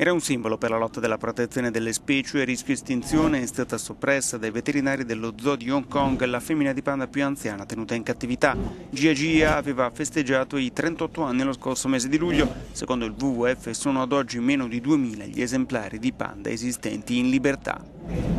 Era un simbolo per la lotta della protezione delle specie a rischio estinzione è stata soppressa dai veterinari dello zoo di Hong Kong la femmina di panda più anziana tenuta in cattività. Gia Gia aveva festeggiato i 38 anni lo scorso mese di luglio. Secondo il WWF sono ad oggi meno di 2000 gli esemplari di panda esistenti in libertà.